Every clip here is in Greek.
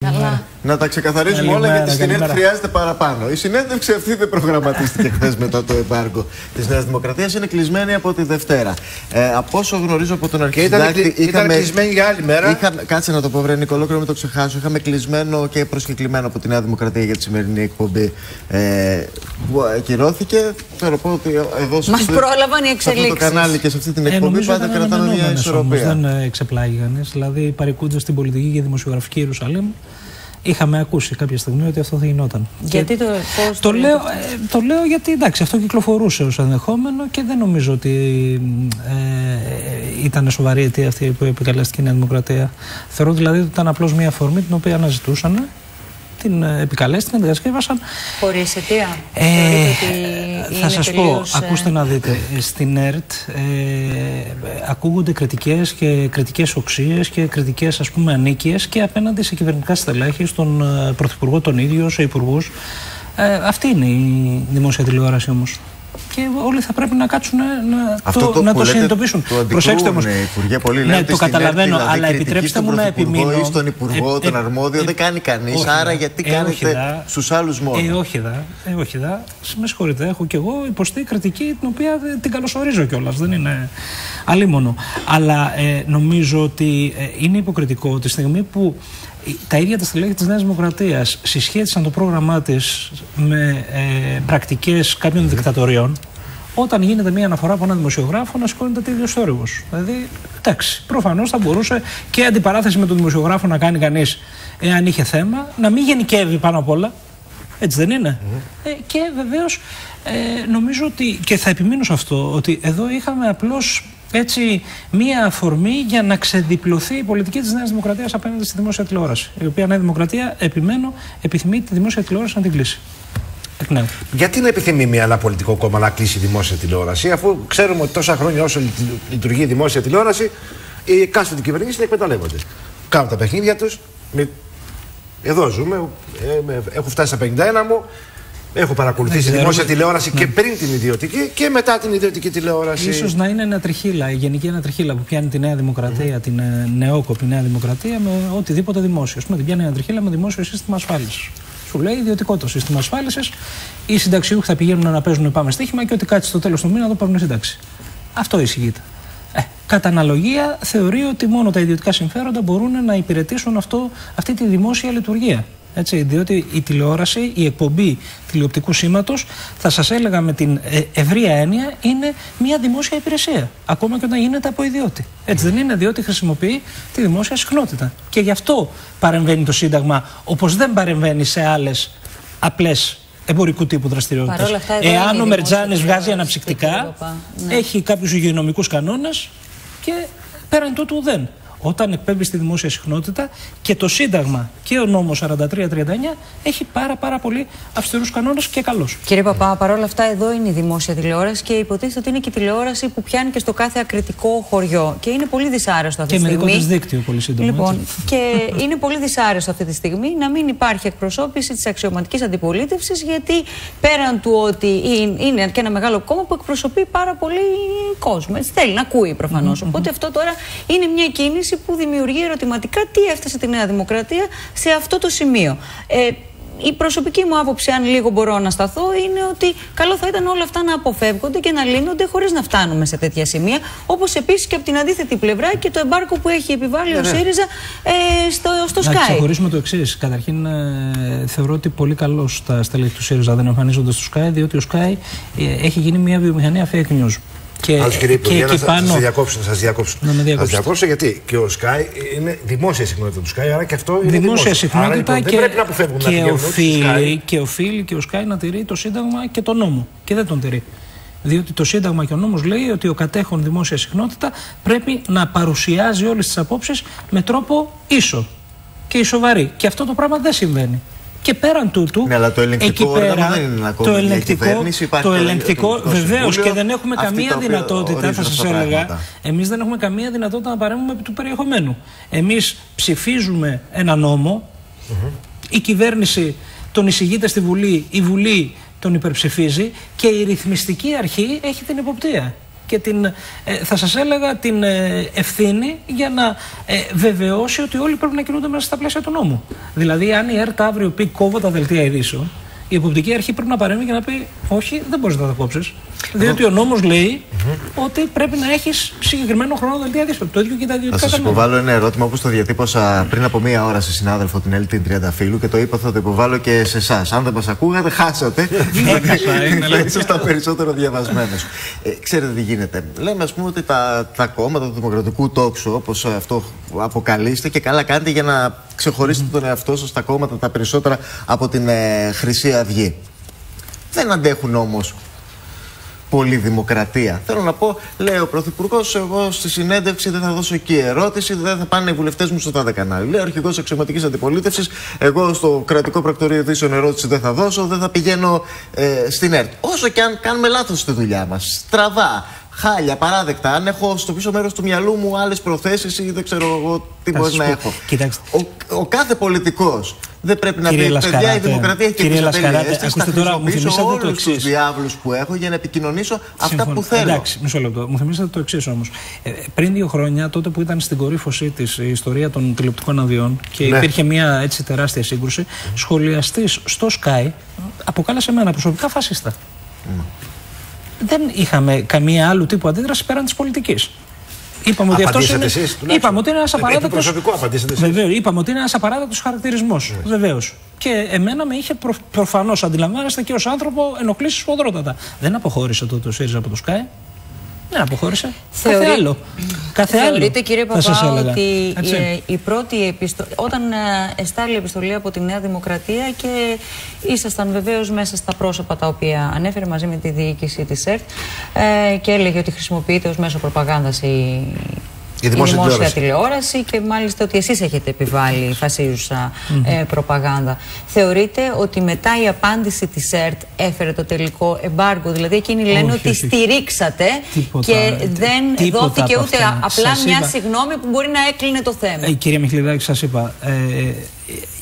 Καλά. Να τα ξεκαθαρίσουμε όλα γιατί στην ΕΡΤ χρειάζεται παραπάνω. Η συνέντευξη αυτή δεν προγραμματίστηκε χθες μετά το εμπάργκο της Νέας Δημοκρατίας. Είναι κλεισμένη από τη Δευτέρα. Ε, από όσο γνωρίζω από τον αρχισυντάκτη. Ήταν, είχαμε, ήταν κλεισμένη για άλλη μέρα. Είχα, κάτσε να το πω, Βρένικο, ολόκληρο με το ξεχάσω. Είχαμε κλεισμένο και προσκεκλημένο από τη Νέα Δημοκρατία για τη σημερινή εκπομπή. Ε, που ακυρώθηκε. Θέλω πω ότι εδώ Μας πρόλαβαν οι εξελίξει. το κανάλι και σε αυτή την ε, εκπομπή ε, πάντα κρατάνε μια ισορροπία. Δεν εξεπλάγει κανείς. Δηλαδή παρικούνται στην πολιτική και δημοσιογραφική Ιερουσαλήμ είχαμε ακούσει κάποια στιγμή ότι αυτό θα γινόταν. Γιατί το, πώς το, λέω, ε, το λέω γιατί εντάξει, αυτό κυκλοφορούσε ως ενδεχόμενο και δεν νομίζω ότι ε, ήταν σοβαρή αιτία αυτή που επικαλέστηκε η Νέα Δημοκρατία. Θεωρώ δηλαδή ότι ήταν απλώς μια αφορμή την οποία αναζητούσαν την ε, επικαλέστηκαν, την διασκεύασαν. Χωρίς αιτία. Ε, θα σας πω, ε, ακούστε να δείτε. Στην ΕΡΤ ε, ακούγονται κριτικές και κριτικές οξύε και κριτικές ας πούμε ανίκειες και απέναντι σε κυβερνητικά στελέχη, στον Πρωθυπουργό τον ίδιο, σε υπουργούς. Ε, αυτή είναι η δημόσια τηλεόραση όμως και όλοι θα πρέπει να κάτσουν να Αυτό το, να το συνειδητοποιήσουν. Το Προσέξτε όμως. Υπουργέ, πολύ ναι, το καταλαβαίνω, δηλαδή, αλλά επιτρέψτε μου να επιμείνω. Ή στον Υπουργό, ε, τον ε, αρμόδιο, ε, δεν κάνει κανείς. Άρα γιατί κάνετε στους άλλους μόνο; Ε, όχι δα. Ε, όχι δα. Με συγχωρείτε, έχω κι εγώ υποστεί κριτική την οποία την καλωσορίζω κιόλας. Δεν είναι αλίμονο. Αλλά ε, νομίζω ότι ε, είναι υποκριτικό τη στιγμή που τα ίδια τα στελέχη της Νέας Δημοκρατίας συσχέτισαν το πρόγραμμά της με ε, πρακτικές κάποιων δικτατοριών όταν γίνεται μια αναφορά από έναν δημοσιογράφο να σηκώνεται τέτοιο θόρυβο. Δηλαδή, εντάξει, προφανώς θα μπορούσε και αντιπαράθεση με τον δημοσιογράφο να κάνει κανείς εάν είχε θέμα, να μην γενικεύει πάνω απ' όλα. Έτσι δεν είναι; Ε, και βεβαίως ε, νομίζω ότι, και θα επιμείνω σε αυτό, ότι εδώ είχαμε απλώς έτσι μία αφορμή για να ξεδιπλωθεί η πολιτική της Νέας Δημοκρατίας απέναντι στη δημόσια τηλεόραση. Η οποία Νέα Δημοκρατία, επιμένω, επιθυμεί τη δημόσια τηλεόραση να την κλείσει. Ναι. Γιατί να επιθυμεί μια, ένα πολιτικό κόμμα να κλείσει δημόσια τηλεόραση, αφού ξέρουμε ότι τόσα χρόνια όσο λειτουργεί η δημόσια τηλεόραση, οι κάστοτε κυβερνήσεις την εκμεταλλεύονται. Κάνουν τα παιχνίδια τους. Εδώ ζούμε, ε, έχω φτάσει στα 51 μου, Έχω παρακολουθήσει ναι, δημόσια τηλεόραση ναι. και πριν την ιδιωτική και μετά την ιδιωτική τηλεόραση. Ίσως να είναι ένα τριχύλα, η γενική ένα τριχύλα που πιάνει τη Νέα Δημοκρατία, mm. την ε, νεόκοπη Νέα Δημοκρατία με οτιδήποτε δημόσιο. Με την πιάνει ένα τριχύλα με δημόσιο σύστημα ασφάλισης. Σου λέει ιδιωτικό το σύστημα ασφάλισης. Οι συνταξιούχοι θα πηγαίνουν να παίζουν πάμε στοίχημα και ότι κάτσει στο τέλος του μήνα το παίρνουν σύνταξη. Αυτό εισηγείται. Ε, κατά αναλογία θεωρεί ότι μόνο τα ιδιωτικά συμφέροντα μπορούν να υπηρετήσουν αυτό, αυτή τη δημόσια λειτουργία. Έτσι, διότι η τηλεόραση, η εκπομπή τηλεοπτικού σήματος, θα σας έλεγα με την ε, ευρία έννοια, είναι μια δημόσια υπηρεσία. Ακόμα και όταν γίνεται από ιδιώτη. Έτσι δεν είναι, διότι χρησιμοποιεί τη δημόσια συχνότητα. Και γι' αυτό παρεμβαίνει το Σύνταγμα, όπως δεν παρεμβαίνει σε άλλες απλές εμπορικού τύπου δραστηριότητες. Εάν ο Μερτζάνης βγάζει αναψυκτικά, ναι. έχει κάποιους υγειονομικούς κανόνες και πέραν τούτου δεν όταν εκπέμπει στη δημόσια συχνότητα και το Σύνταγμα και ο νόμος 4339 έχει πάρα πάρα πολύ αυστηρούς κανόνες και καλώς. Κύριε Παπά, παρόλα αυτά εδώ είναι η δημόσια τηλεόραση και υποτίθεται ότι είναι και η τηλεόραση που πιάνει και στο κάθε ακριτικό χωριό και είναι πολύ δυσάρεστο αυτή τη στιγμή. Και με δικό δίκτυο πολύ σύντομα. Λοιπόν, και είναι πολύ δυσάρεστο αυτή τη στιγμή να μην υπάρχει εκπροσώπηση της αξιωματικής αντιπολίτευσης γιατί πέραν του ότι είναι και ένα μεγάλο κόμμα που εκπροσωπεί πάρα πολύ κόσμο. θέλει να ακούει προφανώς. Οπότε αυτό τώρα είναι μια κίνηση που δημιουργεί ερωτηματικά τι έφτασε τη Νέα Δημοκρατία σε αυτό το σημείο. Ε, η προσωπική μου άποψη, αν λίγο μπορώ να σταθώ, είναι ότι καλό θα ήταν όλα αυτά να αποφεύγονται και να λύνονται χωρίς να φτάνουμε σε τέτοια σημεία. Όπως επίσης και από την αντίθετη πλευρά και το εμπάρκο που έχει επιβάλει ο ναι, ναι. ΣΥΡΙΖΑ ε, στο, στο Sky. Να ξεχωρίσουμε το εξής. Καταρχήν, ε, θεωρώ ότι πολύ καλώς τα στελέχη του ΣΥΡΙΖΑ δεν εμφανίζονται στο Sky, διότι ο Sky ε, έχει γίνει μια βιομηχανία fake news. Και, Άλλος, κύριε Υπουργέ, να πάνω... σας διακόψω, σας διακόψω. Να με διακόψω γιατί και ο Sky είναι δημόσια συχνότητα του Sky, άρα και αυτό είναι δημόσια. Δημόσια συχνότητα άρα, λοιπόν, και, δεν πρέπει να αποφεύγουμε και, να οφείλει, και οφείλει και ο Sky να τηρεί το Σύνταγμα και τον νόμο. Και δεν τον τηρεί. Διότι το Σύνταγμα και ο νόμος λέει ότι ο κατέχον δημόσια συχνότητα πρέπει να παρουσιάζει όλες τις απόψεις με τρόπο ίσο και ισοβαρή. Και αυτό το πράγμα δεν συμβαίνει. Και πέραν τούτου. Ναι, αλλά το ελεγκτικό πέρα, δεν είναι ακόμα το ελεγκτικό, το ελεγκτικό βεβαίως και δεν έχουμε καμία δυνατότητα, θα σας έλεγα. Εμείς δεν έχουμε καμία δυνατότητα να παρέμβουμε επί του περιεχομένου. Εμείς ψηφίζουμε ένα νόμο, η κυβέρνηση τον εισηγείται στη Βουλή, η Βουλή τον υπερψηφίζει και η ρυθμιστική αρχή έχει την υποπτία. Και την, ε, θα σας έλεγα την ε, ευθύνη για να ε, βεβαιώσει ότι όλοι πρέπει να κινούνται μέσα στα πλαίσια του νόμου. Δηλαδή αν η ΕΡΤ αύριο πει κόβω τα δελτία ειδήσεων η υποπτική αρχή πρέπει να παρέμβει και να πει: Όχι, δεν μπορείς να τα κόψεις. Διότι ο νόμος λέει ότι πρέπει να έχεις συγκεκριμένο χρόνο δελτία δύσκολο. Το ίδιο και τα ιδιωτικά Θα σας υποβάλω ένα ερώτημα όπως το διατύπωσα πριν από μία ώρα σε συνάδελφο την Έλλη Τριανταφύλου και το είπα θα το υποβάλω και σε εσάς. Αν δεν μας ακούγατε, χάσατε. Ήσασταν περισσότερο διαβασμένος. Ε, ξέρετε τι γίνεται. Λέμε, ας πούμε, ότι τα, τα κόμματα του Δημοκρατικού Τόξου, όπως αυτό αποκαλείστε, και καλά κάνετε για να ξεχωρίσετε τον εαυτό σας τα κόμματα τα περισσότερα από την ε, Χρυσή Αυγή. Δεν αντέχουν όμως πολύ δημοκρατία. Θέλω να πω, λέει ο Πρωθυπουργός, εγώ στη συνέντευξη δεν θα δώσω εκεί ερώτηση, δεν θα πάνε οι βουλευτές μου στο τάδε κανάλι. Λέει ο αρχηγός αξιωματική αντιπολίτευσης, εγώ στο κρατικό πρακτορείο ειδήσεων ερώτηση δεν θα δώσω, δεν θα πηγαίνω ε, στην ΕΡΤ. Όσο και αν κάνουμε λάθος στη δουλειά μας, στραβά, χάλια, παράδεκτα. Αν έχω στο πίσω μέρος του μυαλού μου άλλες προθέσεις ή δεν ξέρω εγώ τι μπορείς να έχω. Ο, ο κάθε πολιτικός δεν πρέπει να πει παιδιά η δημοκρατία έχει και Κύριε Λασκαράτε, ακούστε τώρα, μου θυμίσατε το εξή. τους διάβλους που έχω για να επικοινωνήσω αυτά που θέλω. Εντάξει, μισό λεπτό. Μου θυμίσατε το εξής όμως. Ε, πριν δύο χρόνια, τότε που ήταν στην κορύφωσή της η ιστορία των τηλεοπτικών αδειών και ναι. υπήρχε μια έτσι τεράστια σύγκρουση, σχολιαστής στο Sky αποκάλεσε εμένα προσωπικά φασίστα. Mm. Δεν είχαμε καμία άλλου τύπου αντίδραση πέραν της πολιτικής. Είπαμε ότι αυτός είναι. Εσείς, είπαμε ότι είναι ένας απαράδεκτο. προσωπικό απαντήσατε Βεβαίως. Είπαμε ότι είναι ένας απαράδεκτος χαρακτηρισμός. Βεβαίως. Και εμένα με είχε προ, προφανώς αντιλαμβάνεστε και ως άνθρωπο ενοχλήσει σφοδρότατα. Δεν αποχώρησε το, το ΣΥΡΙΖΑ από το ΣΚΑΕ. Δεν αποχώρησε. Θεωρεί... Κάθε άλλο. Κάθε Θεωρείτε κύριε Παπά ότι η, η, πρώτη επιστολή, όταν ε, εστάλει η επιστολή από τη Νέα Δημοκρατία και ήσασταν βεβαίως μέσα στα πρόσωπα τα οποία ανέφερε μαζί με τη διοίκηση της ΕΡΤ ε, και έλεγε ότι χρησιμοποιείται ως μέσο προπαγάνδας η η δημόσια, δημόσια τηλεόραση. και μάλιστα ότι εσείς έχετε επιβάλει φασίζουσα ε, προπαγάνδα. Θεωρείτε ότι μετά η απάντηση της ΕΡΤ έφερε το τελικό εμπάργκο, δηλαδή εκείνοι λένε ότι στηρίξατε και δεν δόθηκε ούτε απλά μια συγνώμη που μπορεί να έκλεινε το θέμα. Ε, κύριε Μιχλιδάκη, σας είπα, ε,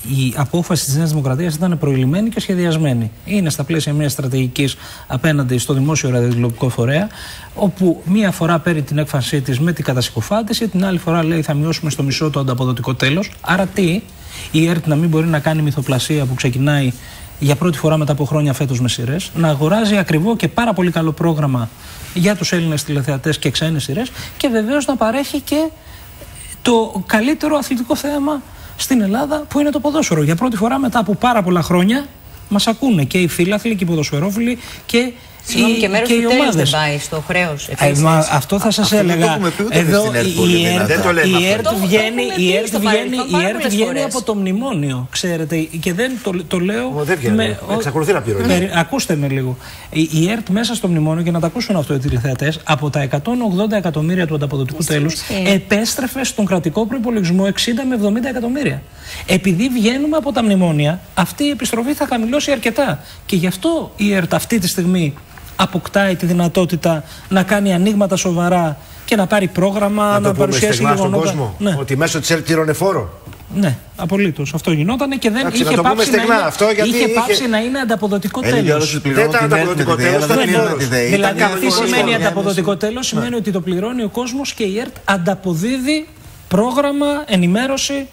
η απόφαση της Νέας Δημοκρατίας ήταν προηλημένη και σχεδιασμένη. Είναι στα πλαίσια μιας στρατηγικής απέναντι στο δημόσιο ραδιοτηλεοπτικό φορέα, όπου μία φορά παίρνει την έκφρασή της με την κατασυκοφάντηση, την άλλη φορά λέει θα μειώσουμε στο μισό το ανταποδοτικό τέλος. Άρα τι, η ΕΡΤ να μην μπορεί να κάνει μυθοπλασία που ξεκινάει για πρώτη φορά μετά από χρόνια φέτος με σειρές, να αγοράζει ακριβό και πάρα πολύ καλό πρόγραμμα για τους Έλληνες τηλεθεατές και ξένες σειρές και βεβαίως να παρέχει και το καλύτερο αθλητικό θέαμα στην Ελλάδα που είναι το ποδόσφαιρο. Για πρώτη φορά μετά από πάρα πολλά χρόνια μας ακούνε και οι φίλαθλοι και οι ποδοσφαιρόφιλοι και Συγγνώμη, και μέρος του τέλους δεν πάει στο χρέος. Ε, αυτό θα σας έλεγα. Εδώ η ΕΡΤ βγαίνει, η ΕΡΤ βγαίνει, η ΕΡΤ βγαίνει από το μνημόνιο, ξέρετε. Και δεν το, το λέω. Δεν βγαίνει. Με, εξακολουθεί να πληρώνει. Ακούστε με λίγο. Η, η ΕΡΤ μέσα στο μνημόνιο, και να τα ακούσουν αυτό οι τηλεθεατές, από τα 180 εκατομμύρια του ανταποδοτικού τέλους, επέστρεφε στον κρατικό προπολογισμό 60 με 70 εκατομμύρια. Επειδή βγαίνουμε από τα μνημόνια, αυτή η επιστροφή θα χαμηλώσει αρκετά. Και γι' αυτό η ΕΡΤ αυτή τη στιγμή αποκτάει τη δυνατότητα να κάνει ανοίγματα σοβαρά και να πάρει πρόγραμμα, να, να παρουσιάσει γεγονότα. κόσμο, ναι. Ότι μέσω της ΕΡΤ φόρο. Ναι, απολύτως. Αυτό γινόταν και δεν είχε, πάψει να, είναι, αυτό, γιατί είχε, πάψει να είναι ανταποδοτικό τέλος. Δεν ήταν ανταποδοτικό τέλος, Δηλαδή, τι σημαίνει ανταποδοτικό τέλος, σημαίνει ότι το πληρώνει ο κόσμος και η ΕΡΤ ανταποδίδει πρόγραμμα, ενημέρωση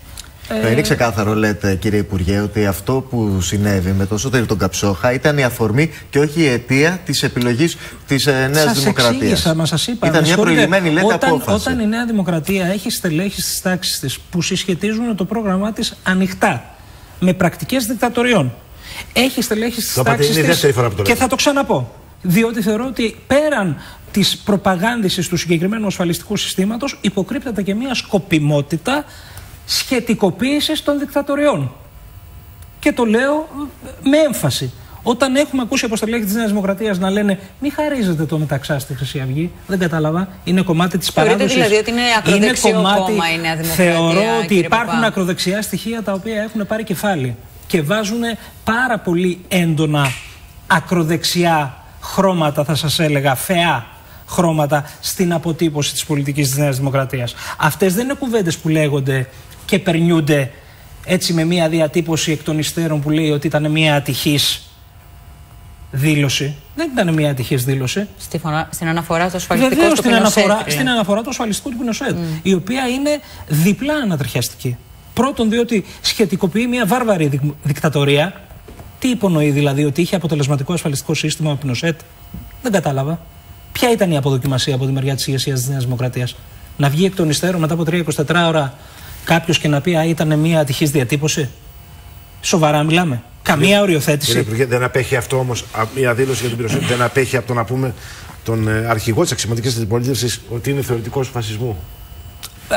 ε... Είναι ξεκάθαρο, λέτε κύριε Υπουργέ, ότι αυτό που συνέβη με το Σώτερη τον Καψόχα ήταν η αφορμή και όχι η αιτία της επιλογής της ε, Νέας Δημοκρατίας. Σα μα σας είπα. Ήταν μια προηγουμένη λέτε όταν, απόφαση. Όταν η Νέα Δημοκρατία έχει στελέχη στις τάξεις της που συσχετίζουν το πρόγραμμά της ανοιχτά με πρακτικές δικτατοριών. Έχει στελέχη στις τάξεις της. Και θα το ξαναπώ. Διότι θεωρώ ότι πέραν της προπαγάνδηση του συγκεκριμένου ασφαλιστικού συστήματος υποκρύπτεται και μια σκοπιμότητα σχετικοποίησης των δικτατοριών. Και το λέω με έμφαση. Όταν έχουμε ακούσει από στελέχη της Νέας Δημοκρατίας να λένε Μη χαρίζετε το μεταξά στη Χρυσή Αυγή, δεν κατάλαβα. Είναι κομμάτι της παράδοσης. δηλαδή ότι είναι ακροδεξιό είναι κομμάτι, κόμμα η Νέα Δημοκρατία. Θεωρώ ότι υπάρχουν Παπά. ακροδεξιά στοιχεία τα οποία έχουν πάρει κεφάλι και βάζουν πάρα πολύ έντονα ακροδεξιά χρώματα, θα σας έλεγα, φαιά χρώματα στην αποτύπωση της πολιτικής της Νέας Δημοκρατίας. Αυτές δεν είναι κουβέντες που λέγονται και περνιούνται έτσι με μια διατύπωση εκ των υστέρων που λέει ότι ήταν μια ατυχής δήλωση. Δεν ήταν μια ατυχής δήλωση. Στην αναφορά του ασφαλιστικού Βεβαίως στην, αναφορά, στην αναφορά του ασφαλιστικού του Πινοσέτ. Mm. Η οποία είναι διπλά ανατριχιαστική. Πρώτον, διότι σχετικοποιεί μια βάρβαρη δικτατορία. Τι υπονοεί δηλαδή, ότι είχε αποτελεσματικό ασφαλιστικό σύστημα ο Πινοσέτ; Δεν κατάλαβα. Ποια ήταν η αποδοκιμασία από τη μεριά της ηγεσίας της Νέας Δημοκρατίας; Να βγει εκ των υστέρων μετά από 3-24 ώρα κάποιος και να πει Α, ήταν μια ατυχής διατύπωση. Σοβαρά μιλάμε. Καμία οριοθέτηση. Κύριε Υπουργέ, δεν απέχει αυτό όμως, μια δήλωση για την πυροσβέστη, δεν απέχει από το να πούμε τον ε, αρχηγό της αξιωματικής αντιπολίτευσης ότι είναι θεωρητικός φασισμού.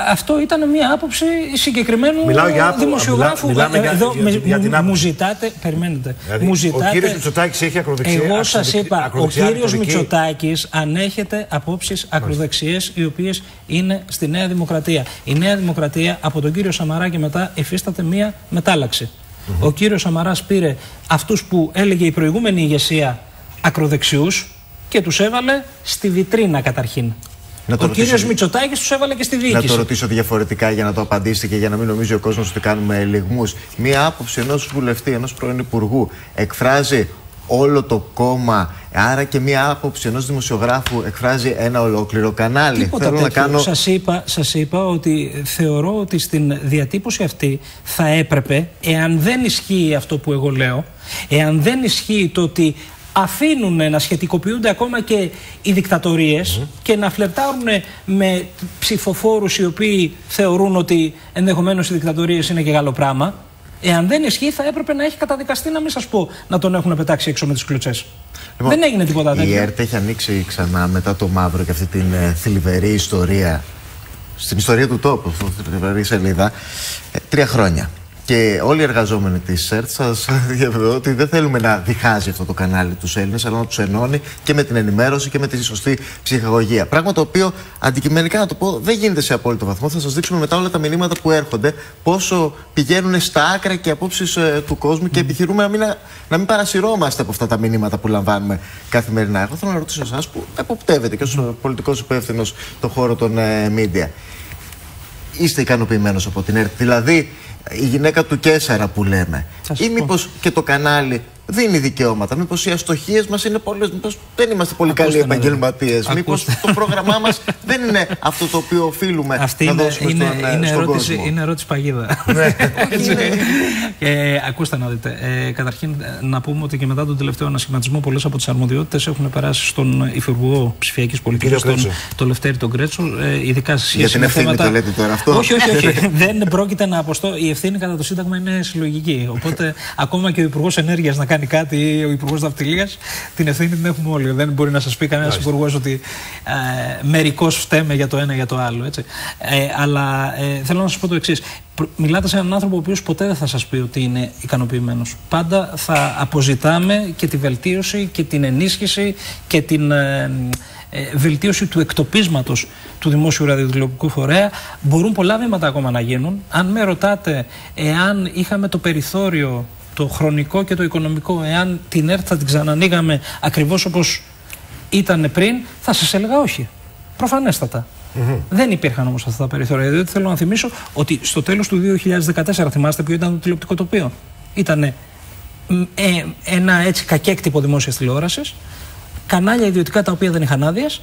Αυτό ήταν μια άποψη συγκεκριμένου Μιλάω για δημοσιογράφου. Μιλά, μιλάμε Εδώ, για, για, για, την μου ζητάτε, περιμένετε. Δηλαδή, μου ζητάτε, ο κύριος Μητσοτάκης έχει ακροδεξιά. Εγώ σας είπα, ο κύριος Μητσοτάκης ανέχεται απόψεις ακροδεξιέ οι οποίες είναι στη Νέα Δημοκρατία. Η Νέα Δημοκρατία από τον κύριο Σαμαρά και μετά υφίσταται μια μετάλλαξη. Mm -hmm. Ο κύριος Σαμαράς πήρε αυτούς που έλεγε η προηγούμενη ηγεσία ακροδεξιούς και τους έβαλε στη βιτρίνα καταρχήν. Να ο κύριος Μητσοτάκης τους έβαλε και στη διοίκηση. Να το ρωτήσω διαφορετικά για να το απαντήσετε και για να μην νομίζει ο κόσμος ότι κάνουμε λιγμού. Μία άποψη ενός βουλευτή, ενός πρώην υπουργού, εκφράζει όλο το κόμμα. Άρα και μία άποψη ενός δημοσιογράφου εκφράζει ένα ολόκληρο κανάλι. Τίποτα Θέλω τέτοιο. να κάνω... σας, είπα, σας είπα ότι θεωρώ ότι στην διατύπωση αυτή θα έπρεπε, εάν δεν ισχύει αυτό που εγώ λέω, εάν δεν ισχύει το ότι αφήνουν να σχετικοποιούνται ακόμα και οι δικτατορίες και να φλερτάρουν με ψηφοφόρους οι οποίοι θεωρούν ότι ενδεχομένως οι δικτατορίες είναι και καλό πράγμα. Εάν δεν ισχύει, θα έπρεπε να έχει καταδικαστεί να μην σας πω να τον έχουν πετάξει έξω με τις κλουτσέ. Λοιπόν, δεν έγινε τίποτα τέτοιο. Η ΕΡΤ έχει ανοίξει ξανά μετά το μαύρο και αυτή την ε, θλιβερή ιστορία. Στην ιστορία του τόπου, στην θλιβερή σελίδα. Ε, τρία χρόνια. Και όλοι οι εργαζόμενοι της ΣΕΡΤ σας διαβεβαιώ ότι δεν θέλουμε να διχάζει αυτό το κανάλι τους Έλληνες, αλλά να τους ενώνει και με την ενημέρωση και με τη σωστή ψυχαγωγία. Πράγμα το οποίο αντικειμενικά να το πω δεν γίνεται σε απόλυτο βαθμό. Θα σας δείξουμε μετά όλα τα μηνύματα που έρχονται, πόσο πηγαίνουν στα άκρα και απόψεις ε, του κόσμου και επιχειρούμε να μην, να μην παρασυρώμαστε από αυτά τα μηνύματα που λαμβάνουμε καθημερινά. Εγώ θέλω να ρωτήσω εσάς που εποπτεύετε και ως πολιτικός υπεύθυνος τον χώρο των ε, media. Είστε ικανοποιημένος από την ΕΡΤ. Δηλαδή, η γυναίκα του Κέσσαρα που λέμε. Ή μήπως και το κανάλι δίνει δικαιώματα. Μήπως οι αστοχίες μας είναι πολλές. Μήπως δεν είμαστε πολύ καλοί επαγγελματίες. Μήπως το πρόγραμμά μας δεν είναι αυτό το οποίο οφείλουμε Αυτή να είναι, δώσουμε είναι, στον, είναι στον ερώτηση, κόσμο. Είναι ερώτηση παγίδα. ε, ακούστε να δείτε. Ε, καταρχήν, να πούμε ότι και μετά τον τελευταίο ανασχηματισμό, πολλές από τις αρμοδιότητες έχουν περάσει στον Υφυπουργό Ψηφιακής Πολιτικής, τον το Λευτέρη τον Κρέτσο. Ε, ειδικά σε σχέση Για την ευθύνη θέματα... το λέτε τώρα αυτό; Όχι, όχι, όχι. δεν πρόκειται να αποστώ. Η ευθύνη κατά το Σύνταγμα είναι συλλογική. Οπότε, ακόμα και ο Υπουργός Ενέργειας να κάνει κάτι ή ο Υπουργός Ναυτιλίας, την ευθύνη την έχουμε όλοι. Δεν μπορεί να σας πει κανένας υπουργός ότι ε, μερικώς φταίμε για το ένα ή για το άλλο. Έτσι. Ε, αλλά ε, θέλω να σας πω το εξής. Μιλάτε σε έναν άνθρωπο ο οποίος ποτέ δεν θα σας πει ότι είναι ικανοποιημένος. Πάντα θα αποζητάμε και τη βελτίωση και την ενίσχυση και την ε, ε, βελτίωση του εκτοπίσματος του δημόσιου ραδιοτηλεοπτικού φορέα. Μπορούν πολλά βήματα ακόμα να γίνουν. Αν με ρωτάτε εάν είχαμε το περιθώριο, το χρονικό και το οικονομικό, εάν την ΕΡΤ θα την ξανανοίγαμε ακριβώς όπως ήταν πριν, θα σας έλεγα όχι. Προφανέστατα. Δεν υπήρχαν όμως αυτά τα περιθώρια. Διότι θέλω να θυμίσω ότι στο τέλος του 2014, θυμάστε ποιο ήταν το τηλεοπτικό τοπίο; Ήταν ε, ένα έτσι κακέκτυπο δημόσιας τηλεόρασης, κανάλια ιδιωτικά τα οποία δεν είχαν άδειες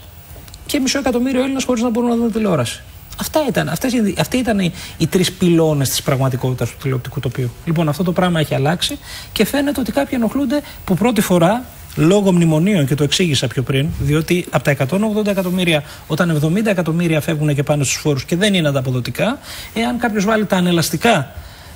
και μισό εκατομμύριο Έλληνες χωρίς να μπορούν να δουν τηλεόραση. Αυτά ήταν, αυτές, αυτοί ήταν οι, οι τρεις πυλώνες της πραγματικότητας του τηλεοπτικού τοπίου. Λοιπόν, αυτό το πράγμα έχει αλλάξει και φαίνεται ότι κάποιοι ενοχλούνται που πρώτη φορά λόγω μνημονίων και το εξήγησα πιο πριν, διότι από τα 180 εκατομμύρια, όταν 70 εκατομμύρια φεύγουν και πάνε στους φόρους και δεν είναι ανταποδοτικά, εάν κάποιος βάλει τα ανελαστικά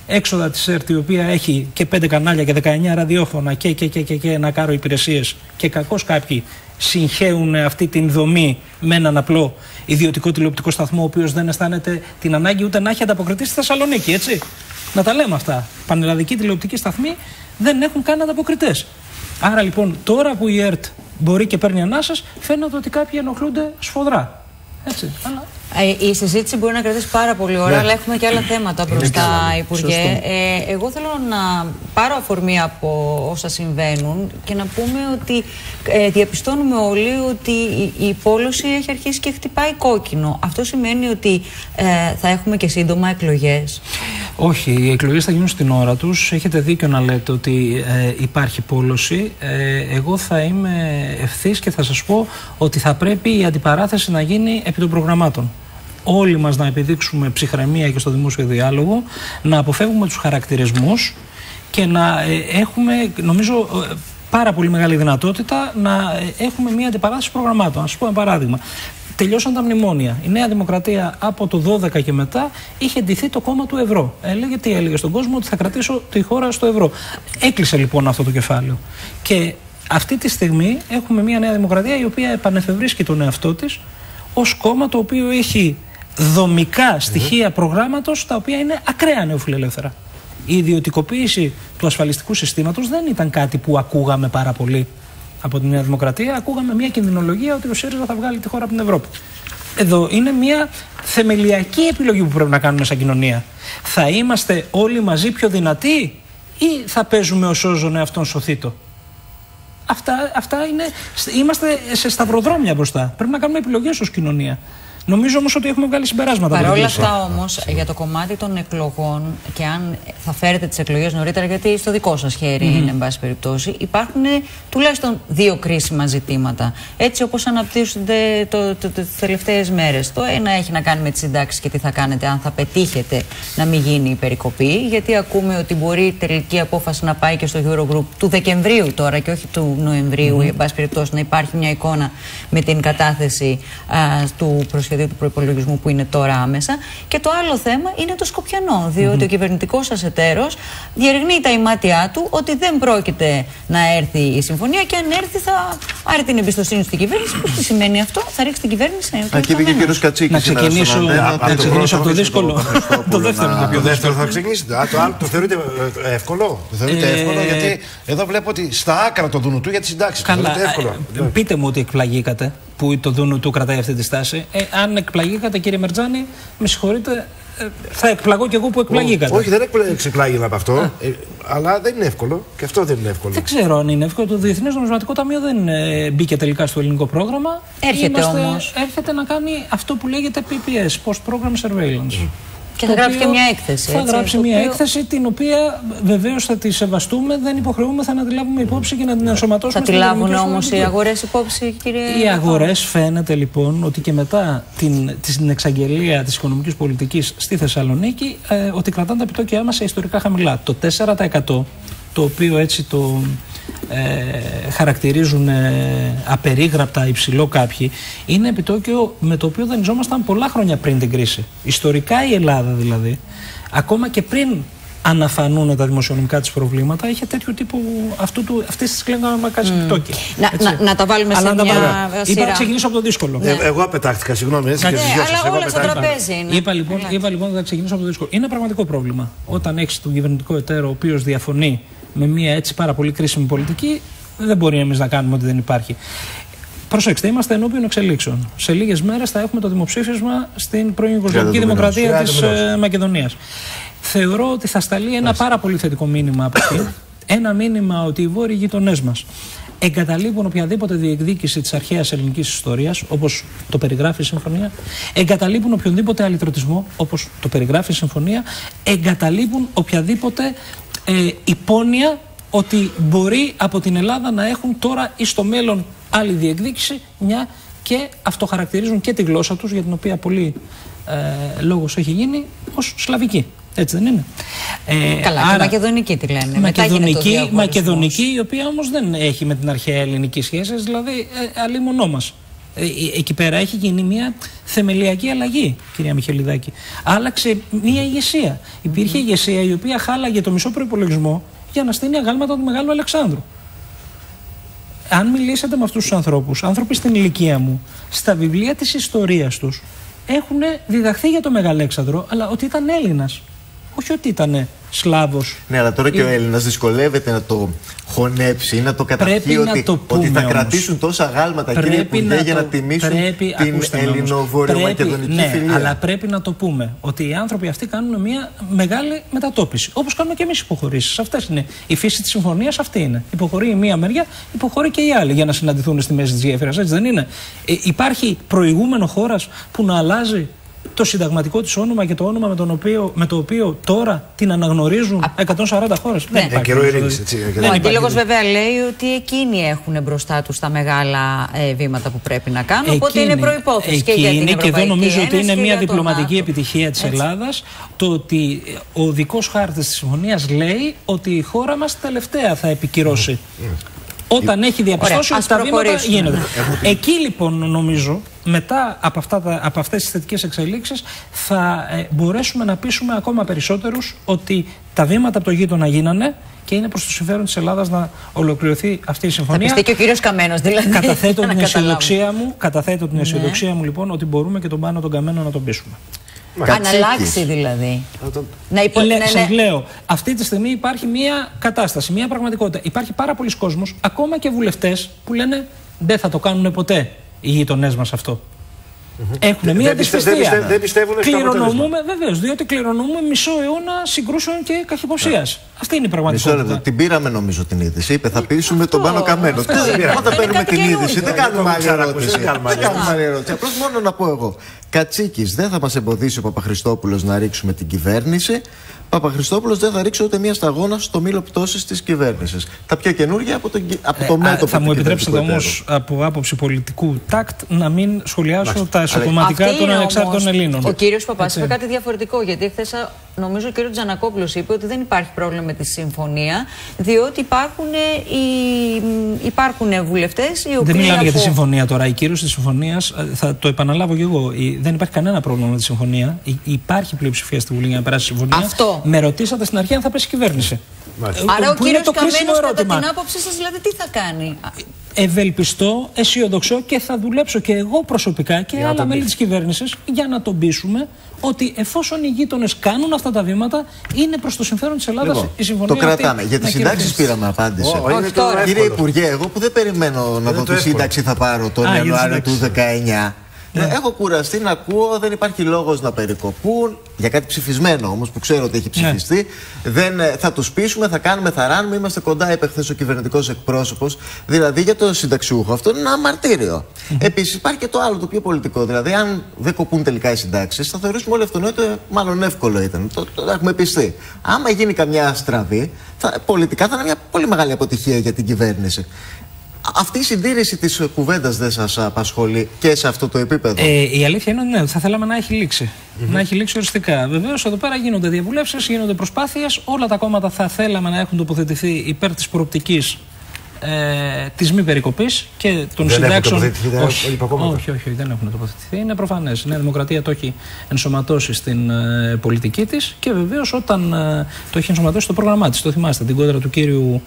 έξοδα της ΕΡΤ, η οποία έχει και 5 κανάλια και 19 ραδιόφωνα και, και, και, και, και ένα κάρο υπηρεσίες, και κακώς κάποιοι συγχαίουν αυτή την δομή με έναν απλό ιδιωτικό τηλεοπτικό σταθμό, ο οποίος δεν αισθάνεται την ανάγκη ούτε να έχει ανταποκριθεί στη Θεσσαλονίκη, έτσι. Να τα λέμε αυτά. Πανελλαδικοί τηλεοπτικοί σταθμοί δεν έχουν καν ανταποκριτές. Άρα λοιπόν, τώρα που η ΕΡΤ μπορεί και παίρνει ανάσες, φαίνεται ότι κάποιοι ενοχλούνται σφοδρά. Έτσι. Αλλά Ε, η συζήτηση μπορεί να κρατήσει πάρα πολύ ώρα, ναι. αλλά έχουμε και άλλα θέματα μπροστά, Υπουργέ. Ε, εγώ θέλω να πάρω αφορμή από όσα συμβαίνουν και να πούμε ότι ε, διαπιστώνουμε όλοι ότι η, η πόλωση έχει αρχίσει και χτυπάει κόκκινο. Αυτό σημαίνει ότι ε, θα έχουμε και σύντομα εκλογές. Όχι, οι εκλογές θα γίνουν στην ώρα τους. Έχετε δίκιο να λέτε ότι ε, υπάρχει πόλωση. Ε, εγώ θα είμαι ευθύς και θα σας πω ότι θα πρέπει η αντιπαράθεση να γίνει επί των προγραμμάτων. Όλοι μας να επιδείξουμε ψυχραιμία και στο δημόσιο διάλογο, να αποφεύγουμε τους χαρακτηρισμούς και να ε, έχουμε, νομίζω, πάρα πολύ μεγάλη δυνατότητα να έχουμε μια αντιπαράθεση προγραμμάτων. Α πω ένα παράδειγμα τελειώσαν τα μνημόνια. Η Νέα Δημοκρατία από το 12 και μετά είχε ντυθεί το κόμμα του ευρώ. Έλεγε τι έλεγε στον κόσμο, ότι θα κρατήσω τη χώρα στο ευρώ. Έκλεισε λοιπόν αυτό το κεφάλαιο. Και αυτή τη στιγμή έχουμε μια Νέα Δημοκρατία η οποία επανεφευρίσκει τον εαυτό της ως κόμμα το οποίο έχει δομικά στοιχεία προγράμματος τα οποία είναι ακραία νεοφιλελεύθερα. Η ιδιωτικοποίηση του ασφαλιστικού συστήματος δεν ήταν κάτι που ακούγαμε πάρα πολύ από τη Νέα Δημοκρατία, ακούγαμε μια κινδυνολογία ότι ο ΣΥΡΙΖΑ θα βγάλει τη χώρα από την Ευρώπη. Εδώ είναι μια θεμελιακή επιλογή που πρέπει να κάνουμε σαν κοινωνία. Θα είμαστε όλοι μαζί πιο δυνατοί ή θα παίζουμε ως όζον εαυτόν σωθήτο. Αυτά, αυτά είναι, είμαστε σε σταυροδρόμια μπροστά. Πρέπει να κάνουμε επιλογές ως κοινωνία. Νομίζω όμως ότι έχουμε βγάλει συμπεράσματα. Παρ' όλα αυτά όμως, για το κομμάτι των εκλογών και αν θα φέρετε τις εκλογές νωρίτερα, γιατί στο δικό σας χέρι είναι, εν πάση περιπτώσει, υπάρχουν τουλάχιστον δύο κρίσιμα ζητήματα. Έτσι όπως αναπτύσσονται το, το, το, τις τελευταίες μέρες. Το ένα έχει να κάνει με τις συντάξεις και τι θα κάνετε αν θα πετύχετε να μην γίνει η περικοπή. Γιατί ακούμε ότι μπορεί η τελική απόφαση να πάει και στο Eurogroup του Δεκεμβρίου τώρα και όχι του Νοεμβρίου, mm. εν πάση περιπτώσει, να υπάρχει μια εικόνα με την κατάθεση α, του προσχεδίου σχεδίου του προπολογισμού που είναι τώρα άμεσα. Και το άλλο θέμα είναι το Σκοπιανό. Διότι ο κυβερνητικός σας εταίρος διερευνεί τα ημάτια του ότι δεν πρόκειται να έρθει η συμφωνία και αν έρθει θα άρει την εμπιστοσύνη στην κυβέρνηση. Πώς τι σημαίνει αυτό, θα ρίξει την κυβέρνηση. Α, και και ο κ. Κατσίκης. Να ξεκινήσω, να ξεκινήσω από το δύσκολο. Το δεύτερο είναι το πιο δύσκολο. θα ξεκινήσετε. Το άλλο το θεωρείτε ε, εύκολο; Το θεωρείτε ε, εύκολο; Γιατί εδώ βλέπω ότι στα άκρα το δουν του για τι συντάξει. Καλά. Ε, πείτε μου ότι εκπλαγήκατε που το Δούνου του κρατάει αυτή τη στάση. Ε, αν εκπλαγήκατε, κύριε Μερτζάνη, με συγχωρείτε, ε, θα εκπλαγώ κι εγώ που εκπλαγήκατε. Όχι, δεν εξεπλάγει από αυτό. Ε, αλλά δεν είναι εύκολο. Και αυτό δεν είναι εύκολο. Δεν ξέρω αν είναι εύκολο. Το Διεθνές Νομισματικό Ταμείο δεν ε, μπήκε τελικά στο ελληνικό πρόγραμμα. Έρχεται όμως. Έρχεται να κάνει αυτό που λέγεται PPS, Post Program Surveillance. Και θα γράψει και μια έκθεση. Θα γράψει μια έκθεση την οποία βεβαίως θα τη σεβαστούμε, δεν υποχρεούμε, θα να τη λάβουμε υπόψη και να την ενσωματώσουμε. Θα τη λάβουν όμως οι αγορές υπόψη, κύριε. Οι αγορές φαίνεται λοιπόν ότι και μετά την, την εξαγγελία της οικονομικής πολιτικής στη Θεσσαλονίκη, ε, ότι κρατάνε τα επιτόκια μας σε ιστορικά χαμηλά. Το 4% το οποίο έτσι το ε, χαρακτηρίζουν ε, απερίγραπτα υψηλό κάποιοι, είναι επιτόκιο με το οποίο δανειζόμασταν πολλά χρόνια πριν την κρίση. Ιστορικά η Ελλάδα δηλαδή, ακόμα και πριν αναφανούν τα δημοσιονομικά της προβλήματα, είχε τέτοιο τύπου αυτού του, αυτής της κλίμακας mm. επιτόκια. Να, να, να, τα βάλουμε σε μια σειρά. Είπα να ξεκινήσω από το δύσκολο. Ναι. Ε, εγώ απετάχθηκα, συγγνώμη. Έτσι, ναι, και αλλά όλα στο τραπέζι είναι. Είπα λοιπόν, είπα λοιπόν να ξεκινήσω από το δύσκολο. Είναι πραγματικό πρόβλημα όταν έχεις τον κυβερνητικό εταίρο ο οποίος διαφωνεί με μια έτσι πάρα πολύ κρίσιμη πολιτική, δεν μπορεί εμείς να κάνουμε ότι δεν υπάρχει. Προσέξτε, είμαστε ενώπιον εξελίξεων. Σε λίγες μέρες θα έχουμε το δημοψήφισμα στην πρώην Ιουγκοσλαβική Δημοκρατία της ε, Μακεδονίας. Θεωρώ ότι θα σταλεί ένα πάρα πολύ θετικό μήνυμα από εκεί. Ένα μήνυμα ότι οι βόρειοι γειτονέ μας εγκαταλείπουν οποιαδήποτε διεκδίκηση της αρχαίας ελληνικής ιστορίας, όπως το περιγράφει η Συμφωνία, εγκαταλείπουν οποιονδήποτε αλυτρωτισμό, όπως το περιγράφει η Συμφωνία, εγκαταλείπουν οποιαδήποτε ε, υπόνοια ότι μπορεί από την Ελλάδα να έχουν τώρα ή στο μέλλον άλλη διεκδίκηση, μια και αυτοχαρακτηρίζουν και τη γλώσσα τους, για την οποία πολύ ε, λόγος έχει γίνει, ως σλαβική. Έτσι δεν είναι; Ε, Καλά, άρα, και μακεδονική τη λένε. Μακεδονική, μακεδονική, η οποία όμως δεν έχει με την αρχαία ελληνική σχέση, δηλαδή ε, αλλήμονό μας. Ε, ε, εκεί πέρα έχει γίνει μια θεμελιακή αλλαγή, κυρία Μιχελιδάκη. Άλλαξε μια ηγεσία. Υπήρχε ηγεσία η οποία χάλαγε το μισό προπολογισμό για να στείλει αγάλματα του Μεγάλου Αλεξάνδρου. Αν μιλήσετε με αυτούς τους ανθρώπους, άνθρωποι στην ηλικία μου, στα βιβλία της ιστορίας τους έχουν διδαχθεί για το Μεγαλέξανδρο, αλλά ότι ήταν Έλληνας. Όχι ότι ήταν Σλάβος. Ναι, αλλά τώρα και ο Έλληνας δυσκολεύεται να το χωνέψει ή να το καταπιεί ότι, το ότι θα όμως. κρατήσουν τόσα γάλματα Πρέπει κύριε Υπουργέ να για να το- τιμήσουν πρέπει- την ακούστε με όμως. ελληνοβορειομακεδονική Πρέπει- φιλία. Ναι, αλλά πρέπει να το πούμε ότι οι άνθρωποι αυτοί κάνουν μια μεγάλη μετατόπιση. Όπως κάνουμε και εμείς υποχωρήσεις. Αυτές είναι. Η φύση της συμφωνίας αυτή είναι. Υποχωρεί η μία μεριά, υποχωρεί και η άλλη για να συναντηθούν στη μέση της γέφυρας. Έτσι δεν είναι; Ε, υπάρχει προηγούμενο χώρας που να αλλάζει το συνταγματικό της όνομα και το όνομα με, τον οποίο, με το οποίο τώρα την αναγνωρίζουν 140 χώρες. Ναι. Ε, καιρό ειρήνης, έτσι, Ο Δεν αντίλογος βέβαια λέει ότι εκείνοι έχουν μπροστά τους τα μεγάλα ε, βήματα που πρέπει να κάνουν. οπότε είναι προπόθεση και για την Εκείνη, και εδώ Ευρωπαϊκή νομίζω ότι Ένωση είναι και μια για το διπλωματική ΝΑΤΟ. επιτυχία της Ελλάδας το ότι ο δικός χάρτης της συμφωνίας λέει ότι η χώρα μας τελευταία θα επικυρώσει. Όταν έχει διαπιστώσει Ωραία, ότι ας τα βήματα προχωρήσουμε. γίνονται. Εκεί λοιπόν νομίζω, μετά από, αυτά τα, από αυτές τις θετικές εξελίξεις, θα ε, μπορέσουμε να πείσουμε ακόμα περισσότερους ότι τα βήματα από το γείτονα γίνανε και είναι προς το συμφέρον της Ελλάδας να ολοκληρωθεί αυτή η Θα συμφωνία. πιστεί και ο κύριος Καμένος δηλαδή. Καταθέτω για να την καταλάβουμε. αισιοδοξία μου, καταθέτω την αισιοδοξία μου λοιπόν ότι μπορούμε και τον πάνω τον καμένο να τον πείσουμε. Αν Κατσίκης. αλλάξει δηλαδή. Να υπο... Λέ, ναι, σας ναι. λέω, αυτή τη στιγμή υπάρχει μια κατάσταση, μια πραγματικότητα. Υπάρχει πάρα πολλοί κόσμος, ακόμα και βουλευτές, που λένε δεν θα το κάνουν ποτέ οι γειτονές μας αυτό. Έχουν Δεν μια πιστε- δεν δυσπιστία. πιστε- δεν πιστεύουν στο Κληρονομούμε, βεβαίως, διότι κληρονομούμε μισό αιώνα συγκρούσεων και καχυποψίας. Αυτή είναι η Μισό πραγματικότητα. λεπτό. Την πήραμε νομίζω την είδηση. Είπε θα πείσουμε τον Αυτό, πάνω καμένος. αυτό Τι, είναι. Όταν Είναι παίρνουμε κάτι την καινούργιο. είδηση, δεν Δεν κάνουμε το άλλη ξανακούσει, ερώτηση. δεν κάνουμε Δεν άλλη κάνουμε άλλη ερώτηση. Απλώς μόνο να πω εγώ. Κατσίκης, δεν θα μας εμποδίσει ο Παπαχριστόπουλος να ρίξουμε την κυβέρνηση. Παπαχριστόπουλος δεν θα ρίξει ούτε μία σταγόνα στο μήλο πτώσης της κυβέρνησης. Τα πιο καινούργια από, τον, κυ- από το Ε, μέτωπο. θα του μου επιτρέψετε κυβερνητικού όμως από άποψη πολιτικού τάκτ να μην σχολιάσω τα εσωκομματικά Αυτή των είναι ανεξάρτητων όμως- Ελλήνων. Ο κύριος Παπάς Έτσι. είπε κάτι διαφορετικό. Γιατί χθε, νομίζω, ο κύριος Τζανακόπουλος είπε ότι δεν υπάρχει πρόβλημα με τη συμφωνία, διότι υπάρχουν, ε, οι, υπάρχουν βουλευτές οι οποίοι. Δεν μιλάμε για τη από- συμφωνία τώρα. Η κύρωση της συμφωνίας, θα το επαναλάβω και εγώ. η- Δεν υπάρχει κανένα πρόβλημα με τη συμφωνία. Υ- Υπάρχει πλειοψηφία στη Βουλή για να περάσει η συμφωνία. Αυτό. Με ρωτήσατε στην αρχή αν θα πέσει η κυβέρνηση. Μάλιστα. Ε, Άρα ο που είναι κύριος το κρίσιμο Καμένος, κατά ερώτημα. την άποψή σας, δηλαδή, τι θα κάνει; Ευελπιστώ, αισιοδοξώ και θα δουλέψω και εγώ προσωπικά και να άλλα τον μέλη πείσει. της κυβέρνησης για να τον πείσουμε ότι εφόσον οι γείτονες κάνουν αυτά τα βήματα, είναι προς το συμφέρον της Ελλάδας Λοιπόν, η συμφωνία. το αυτή κρατάμε. Για τις να συντάξεις κυρωθεί. πήραμε απάντηση. Ω, είναι Όχι το τώρα. Κύριε εύκολο. Υπουργέ, εγώ που δεν περιμένω να Είναι δω το τι εύκολο. σύνταξη θα πάρω τον Α, για τη Ιανουάριο του σύνταξη. 19. Ε, Έχω κουραστεί να ακούω, δεν υπάρχει λόγος να περικοπούν. Για κάτι ψηφισμένο όμως που ξέρω ότι έχει ψηφιστεί. Δεν, ε, θα τους πείσουμε, θα κάνουμε, θα ράνουμε. Είμαστε κοντά, είπε χθες ο κυβερνητικός εκπρόσωπος. Δηλαδή για το συνταξιούχο αυτό είναι ένα μαρτύριο. Επίσης υπάρχει και το άλλο, το πιο πολιτικό. Δηλαδή, αν δεν κοπούν τελικά οι συντάξεις, θα θεωρήσουμε όλοι αυτονόητο, ε, μάλλον εύκολο ήταν. Το, το έχουμε πιστεί. Άμα γίνει καμιά στραβή, θα, πολιτικά θα είναι μια πολύ μεγάλη αποτυχία για την κυβέρνηση. Αυτή η συντήρηση της κουβέντας δεν σας απασχολεί και σε αυτό το επίπεδο; Ε, η αλήθεια είναι ότι ναι, θα θέλαμε να έχει λήξει. Να έχει λήξει οριστικά. Βεβαίως, εδώ πέρα γίνονται διαβουλεύσεις, γίνονται προσπάθειες. Όλα τα κόμματα θα θέλαμε να έχουν τοποθετηθεί υπέρ της προοπτικής ε, της μη περικοπής και των Δεν έχουν συντάξεων. τοποθετηθεί τα όχι, υπόλοιπα κόμματα. όχι, όχι, όχι, δεν έχουν τοποθετηθεί. Είναι προφανές. Η Νέα Δημοκρατία το έχει ενσωματώσει στην ε, πολιτική της και βεβαίως όταν ε, το έχει ενσωματώσει στο πρόγραμμά της. Το θυμάστε, την κόντρα του κύριου.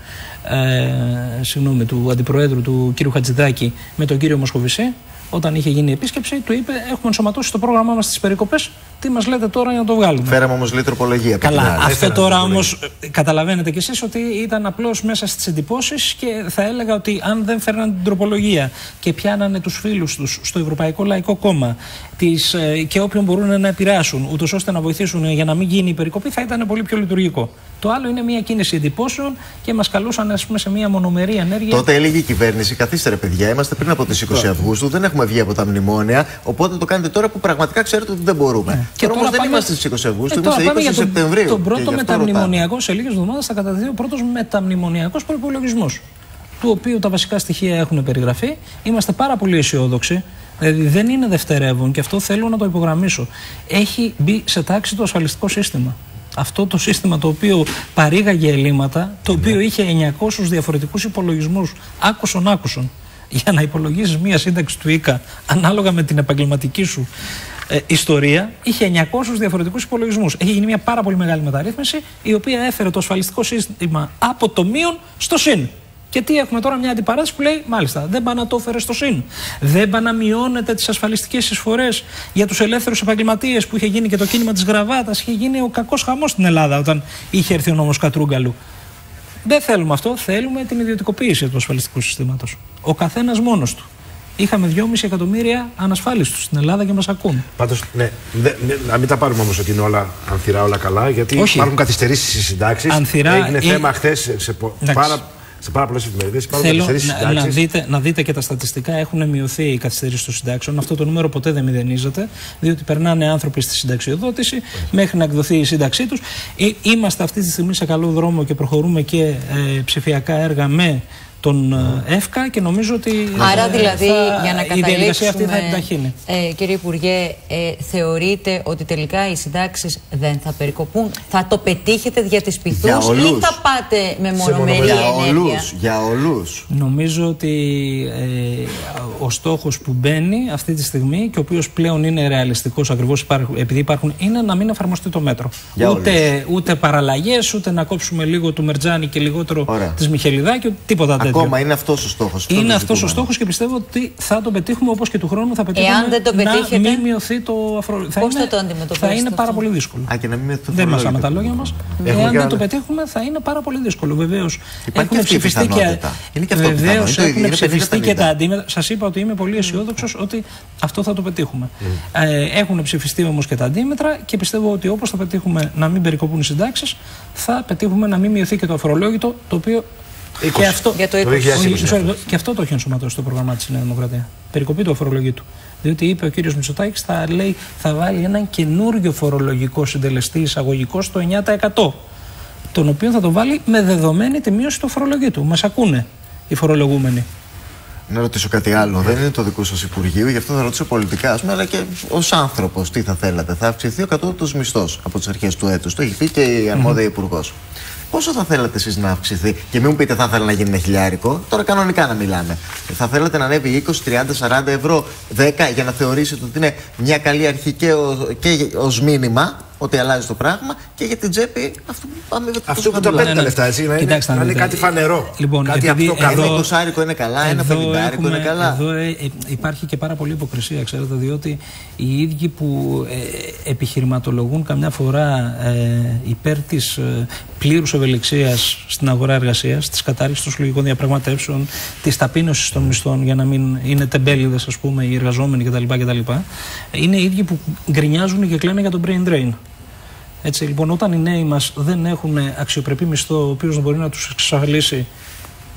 Ε, συγγνώμη, του αντιπροέδρου του κύριου Χατζηδάκη με τον κύριο Μοσχοβησή, όταν είχε γίνει η επίσκεψη, του είπε: Έχουμε ενσωματώσει στο πρόγραμμά μας τι περικοπές. Τι μας λέτε τώρα για να το βγάλουμε; Φέραμε όμως λίγη τροπολογία. από την Καλά, άλλη. αυτό ήθελα τώρα να το όμω καταλαβαίνετε κι εσείς ότι ήταν απλώς μέσα στις εντυπώσεις και θα έλεγα ότι αν δεν φέρναν την τροπολογία και πιάνανε τους φίλους τους στο Ευρωπαϊκό Λαϊκό Κόμμα τις, ε, και όποιον μπορούν να επηρεάσουν, ούτως ώστε να βοηθήσουν για να μην γίνει η περικοπή, θα ήταν πολύ πιο λειτουργικό. Το άλλο είναι μια κίνηση εντυπώσεων και μας καλούσαν ας πούμε, σε μια μονομερή ενέργεια. Τότε έλεγε η κυβέρνηση, καθίστε ρε παιδιά, είμαστε πριν από τις 20 Αυγούστου, δεν έχουμε βγει από τα μνημόνια. Οπότε το κάνετε τώρα που πραγματικά ξέρετε ότι δεν μπορούμε. τώρα όμως δεν πάμε- είμαστε στις 20 Αυγούστου, Ε, τώρα είμαστε πάμε 20 για τον- Σεπτεμβρίου. Τον και πρώτο γι' αυτό ρωτάμε. μεταμνημονιακό σε λίγε εβδομάδε θα καταδεθεί ο πρώτος μεταμνημονιακός προπολογισμό. Του οποίου τα βασικά στοιχεία έχουν περιγραφεί. Είμαστε πάρα πολύ αισιόδοξοι. Δηλαδή δεν είναι δευτερεύον και αυτό θέλω να το υπογραμμίσω. Έχει μπει σε τάξη το ασφαλιστικό σύστημα. Αυτό το σύστημα το οποίο παρήγαγε ελλείμματα, το οποίο είχε 900 διαφορετικούς υπολογισμούς άκουσον άκουσον για να υπολογίσεις μία σύνταξη του ΙΚΑ ανάλογα με την επαγγελματική σου ε, ιστορία, είχε 900 διαφορετικούς υπολογισμούς. Έχει γίνει μια πάρα πολύ μεγάλη μεταρρύθμιση η οποία έφερε το ασφαλιστικό σύστημα από το μείον στο συν. Και τι έχουμε τώρα, μια αντιπαράθεση που λέει: Μάλιστα, δεν πάνε να το έφερε στο ΣΥΝ. Δεν πάνε να μειώνετε τις ασφαλιστικές εισφορές για τους ελεύθερους επαγγελματίες που είχε γίνει και το κίνημα της γραβάτας. Είχε γίνει ο κακός χαμός στην Ελλάδα όταν είχε έρθει ο νόμος Κατρούγκαλου. Δεν θέλουμε αυτό. Θέλουμε την ιδιωτικοποίηση του ασφαλιστικού συστήματος. Ο καθένας μόνος του. Είχαμε 2,5 εκατομμύρια ανασφάλιστους στην Ελλάδα και μας ακούν. Πάντως, ναι, ναι, να μην τα πάρουμε όμως ότι είναι όλα ανθυρά, όλα καλά, γιατί Όχι. υπάρχουν καθυστερήσεις στις συντάξεις. Έγινε θέμα χθες σε πάρα σε πάρα πολλές εφημερίδες Θέλω να, να, δείτε, να δείτε και τα στατιστικά. Έχουν μειωθεί οι καθυστερήσεις των συντάξεων. Αυτό το νούμερο ποτέ δεν μηδενίζεται, διότι περνάνε άνθρωποι στη συνταξιοδότηση μέχρι να εκδοθεί η σύνταξή τους. Ε, είμαστε αυτή τη στιγμή σε καλό δρόμο και προχωρούμε και ε, ψηφιακά έργα με τον ε, ΕΦΚΑ και νομίζω ότι Άρα ε, δηλαδή θα, για να η διαδικασία αυτή θα επιταχύνει. Ε, κύριε Υπουργέ, ε, θεωρείτε ότι τελικά οι συντάξεις δεν θα περικοπούν, θα το πετύχετε δια της πυθούς ή θα πάτε με μονομερή για ενέργεια; Όλους, για όλους. Νομίζω ότι ε, ο στόχος που μπαίνει αυτή τη στιγμή και ο οποίος πλέον είναι ρεαλιστικός ακριβώς επειδή υπάρχουν είναι να μην εφαρμοστεί το μέτρο. Για ούτε, ούτε παραλλαγές, ούτε να κόψουμε λίγο του Μερτζάνη και λιγότερο Ωραία. της Μιχελιδάκη, τίποτα Ακόμα είναι αυτός ο στόχος. Είναι αυτός ο στόχος και πιστεύω ότι θα το πετύχουμε όπως και του χρόνου θα πετύχουμε. Εάν δεν το πετύχετε. Να μην μειωθεί το αφρολόγιο. Πώς θα, το αντιμετωπίσετε. Θα είναι πάρα πολύ δύσκολο. Α, και να μην δεν μασάμε τα λόγια μας. Εάν δεν το πετύχουμε, θα είναι πάρα πολύ δύσκολο. Βεβαίως έχουν ψηφιστεί και, Βεβαίως έχουν ψηφιστεί και τα αντίμετρα. Σας είπα ότι είμαι πολύ αισιόδοξος ότι αυτό θα το πετύχουμε. Ε, έχουν ψηφιστεί όμως και τα αντίμετρα και πιστεύω ότι όπως θα πετύχουμε να μην περικοπούν οι συντάξεις, θα πετύχουμε να μην μειωθεί και το αφορολόγητο, το οποίο και αυτό, για το 20. και αυτό το έχει ενσωματώσει το πρόγραμμά της Νέα Δημοκρατία. Περικοπή του φορολογήτου. Διότι είπε ο κύριος Μητσοτάκης θα, λέει, θα βάλει έναν καινούριο φορολογικό συντελεστή εισαγωγικό στο 9%. Τον οποίο θα το βάλει με δεδομένη τη μείωση του φορολογήτου. Μας ακούνε οι φορολογούμενοι. Να ρωτήσω κάτι άλλο. Δεν είναι το δικό σας Υπουργείο, γι' αυτό θα ρωτήσω πολιτικά, ας πούμε, αλλά και ως άνθρωπος, τι θα θέλατε. Θα αυξηθεί ο κατώτατος μισθός από τις αρχές του έτους. Το έχει πει και η αρμόδια mm -hmm. Υπουργός. Πόσο θα θέλατε εσείς να αυξηθεί, και μην μου πείτε θα ήθελα να γίνει ένα χιλιάρικο, τώρα κανονικά να μιλάμε. Θα θέλατε να ανέβει 20, 30, 40 ευρώ, 10 για να θεωρήσετε ότι είναι μια καλή αρχή και ως μήνυμα ότι αλλάζει το πράγμα και για την τσέπη αυτό που πάμε Αυτό που το παίρνει τα λεφτά, έτσι. Να είναι, να είναι κάτι φανερό. Λοιπόν, κάτι αυτό καλό. Ένα εικοσάρικο είναι καλά, ένα πενιντάρικο είναι καλά. Εδώ ε, ε, υπάρχει και πάρα πολύ υποκρισία, ξέρετε, διότι οι ίδιοι που ε, επιχειρηματολογούν καμιά φορά ε, υπέρ της ε, πλήρους ευελιξίας στην αγορά εργασίας, της κατάρριξη των συλλογικών διαπραγματεύσεων, της ταπείνωσης των μισθών για να μην είναι τεμπέληδες, ας πούμε, οι εργαζόμενοι κτλ. κτλ είναι οι ίδιοι που γκρινιάζουν και κλαίνουν για τον brain drain. Έτσι λοιπόν, όταν οι νέοι μας δεν έχουν αξιοπρεπή μισθό, ο οποίος να μπορεί να τους εξασφαλίσει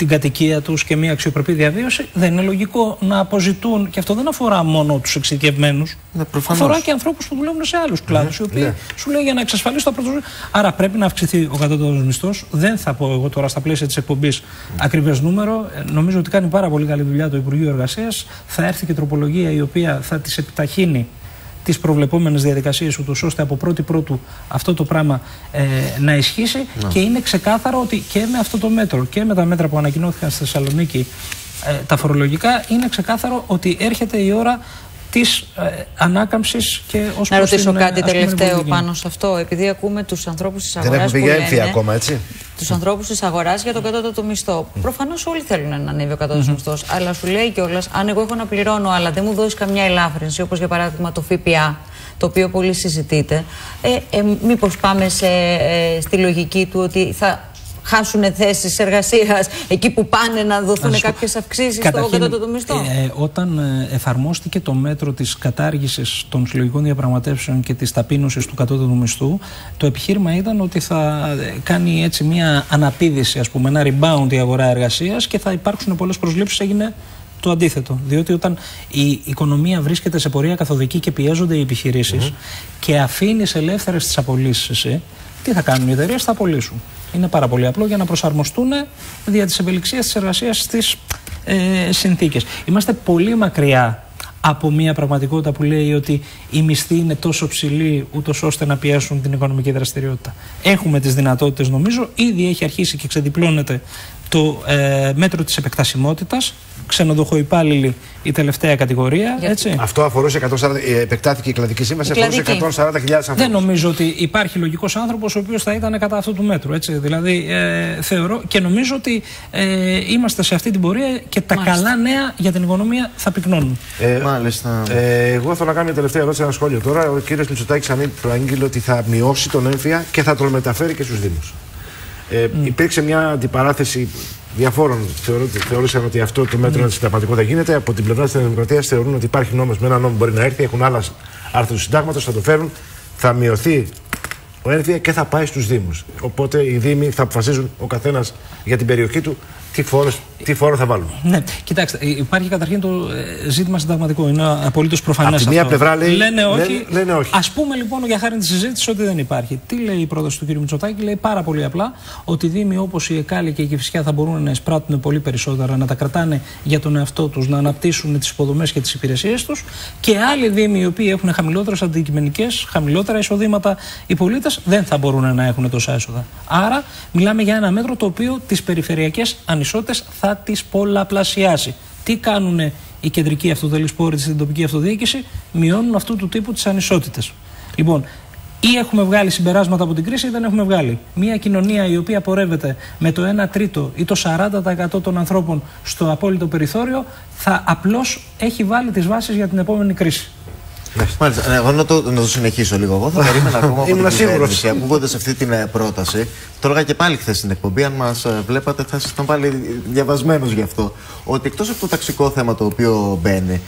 την κατοικία τους και μια αξιοπρεπή διαβίωση, δεν είναι λογικό να αποζητούν. Και αυτό δεν αφορά μόνο τους εξειδικευμένους. Ναι, αφορά και ανθρώπους που δουλεύουν σε άλλους κλάδους. Ναι, οι οποίοι ναι. σου λέει για να εξασφαλίσει το πρώτο Άρα πρέπει να αυξηθεί ο κατώτατος μισθός. Δεν θα πω εγώ τώρα στα πλαίσια της εκπομπής mm. ακριβές νούμερο. Ε, νομίζω ότι κάνει πάρα πολύ καλή δουλειά το Υπουργείο Εργασίας. Θα έρθει και τροπολογία η οποία θα τι επιταχύνει τις προβλεπόμενες διαδικασίες ούτως ώστε από πρώτη πρώτου αυτό το πράγμα ε, να ισχύσει. Και είναι ξεκάθαρο ότι και με αυτό το μέτρο και με τα μέτρα που ανακοινώθηκαν στη Θεσσαλονίκη ε, τα φορολογικά είναι ξεκάθαρο ότι έρχεται η ώρα της ε, ανάκαμψης και ως Να ρωτήσω κάτι τελευταίο πάνω σε αυτό, επειδή ακούμε τους ανθρώπους της αγορά. Δεν έχουμε πει για ακόμα, έτσι; Τους ανθρώπους της αγοράς για τον κατώτατο μισθό. Mm. Προφανώς όλοι θέλουν να ανέβει ο κατώτατο mm -hmm. μισθός, αλλά σου λέει κιόλας, αν εγώ έχω να πληρώνω, αλλά δεν μου δώσεις καμιά ελάφρυνση, όπως για παράδειγμα το ΦΠΑ, το οποίο πολύ συζητείται, ε, ε, μήπως πάμε σε, ε, στη λογική του ότι θα χάσουν θέσεις εργασίας εκεί που πάνε να δοθούν κάποιες αυξήσεις στο κατώτατο μισθό. Ε, ε, όταν ε, εφαρμόστηκε το μέτρο της κατάργησης των συλλογικών διαπραγματεύσεων και της ταπείνωσης του κατώτατου μισθού, το επιχείρημα ήταν ότι θα ε, κάνει έτσι μια αναπήδηση, ας πούμε, ένα rebound η αγορά εργασίας και θα υπάρξουν πολλές προσλήψεις. Έγινε το αντίθετο. Διότι όταν η οικονομία βρίσκεται σε πορεία καθοδική και πιέζονται οι επιχειρήσεις mm-hmm. και αφήνεις ελεύθερες τις απολύσεις εσύ, τι θα κάνουν οι εταιρείες, θα απολύσουν. Είναι πάρα πολύ απλό για να προσαρμοστούν δια της ευελιξίας της εργασίας στις ε, συνθήκες. Είμαστε πολύ μακριά από μια πραγματικότητα που λέει ότι η μισθή είναι τόσο ψηλή ούτως ώστε να πιέσουν την οικονομική δραστηριότητα. Έχουμε τις δυνατότητες, νομίζω. Ήδη έχει αρχίσει και ξεδιπλώνεται το ε, μέτρο της επεκτασιμότητας ξενοδοχοϊπάλληλοι η τελευταία κατηγορία. Έτσι. Αυτό αφορούσε 140, ε, επεκτάθηκε η κλαδική σύμβαση, αφορούσε 140.000 ανθρώπου. Δεν νομίζω ότι υπάρχει λογικός άνθρωπος ο οποίος θα ήταν κατά αυτού του μέτρου. Έτσι. Δηλαδή, ε, θεωρώ και νομίζω ότι ε, είμαστε σε αυτή την πορεία και τα Μάλιστα. καλά νέα για την οικονομία θα πυκνώνουν. Ε, Μάλιστα. Ε, εγώ θέλω να κάνω μια τελευταία ερώτηση, ένα σχόλιο τώρα. Ο κύριος Μητσοτάκη προαγγείλε ότι θα μειώσει τον έμφυα και θα τον μεταφέρει και στους Δήμους. Ε, mm. Υπήρξε μια αντιπαράθεση διαφόρων. θεώρησαν ότι αυτό το μέτρο mm. είναι συνταγματικό δεν γίνεται. Από την πλευρά της Δημοκρατίας θεωρούν ότι υπάρχει νόμος με ένα νόμο μπορεί να έρθει. Έχουν άλλα άρθρα του συντάγματος, θα το φέρουν. Θα μειωθεί ο έμφυα και θα πάει στους Δήμους. Οπότε οι Δήμοι θα αποφασίζουν ο καθένας για την περιοχή του τι φόρο, τι φόρο θα βάλουμε. Ναι, κοιτάξτε, υπάρχει καταρχήν το ε, ζήτημα συνταγματικό. Είναι απολύτως προφανές. Από τη μία πλευρά λέει, λένε όχι. Λένε, όχι. Α πούμε λοιπόν για χάρη της συζήτησης ότι δεν υπάρχει. Τι λέει η πρόταση του κ. Μητσοτάκη, λέει πάρα πολύ απλά ότι δήμοι όπως η Εκάλη και η Κυφυσιά θα μπορούν να εισπράττουν πολύ περισσότερα, να τα κρατάνε για τον εαυτό τους, να αναπτύσσουν τις υποδομές και τις υπηρεσίες τους και άλλοι δήμοι οι οποίοι έχουν χαμηλότερες αντικειμενικές, χαμηλότερα εισοδήματα οι πολίτες δεν θα μπορούν να έχουν τόσα έσοδα. Άρα μιλάμε για ένα μέτρο το οποίο τις περιφερειακές ανισότητες θα τις πολλαπλασιάσει. Τι κάνουν οι κεντρικοί αυτοδελείς πόροι στην τοπική αυτοδιοίκηση, μειώνουν αυτού του τύπου τις ανισότητες. Λοιπόν, ή έχουμε βγάλει συμπεράσματα από την κρίση ή δεν έχουμε βγάλει. Μια κοινωνία η οποία πορεύεται με το 1 τρίτο ή το 40% των ανθρώπων στο απόλυτο περιθώριο θα απλώς έχει βάλει τις βάσεις για την επόμενη κρίση. Μάλιστα. Ναι, εγώ να το, να το συνεχίσω λίγο. Εγώ θα περίμενα ακόμα από την κυβέρνηση ακούγοντας αυτή την ε, πρόταση. Το έλεγα και πάλι χθες στην εκπομπή. Αν μας ε, βλέπατε, θα ήσασταν πάλι διαβασμένος γι' αυτό. Ότι εκτός από το ταξικό θέμα το οποίο μπαίνει,